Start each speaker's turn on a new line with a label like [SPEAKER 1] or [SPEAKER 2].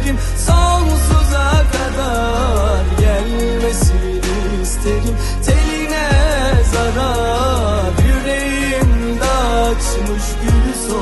[SPEAKER 1] isterim Sonsuza kadar gelmesini isterim Teline zarar yüreğimde açmış gül son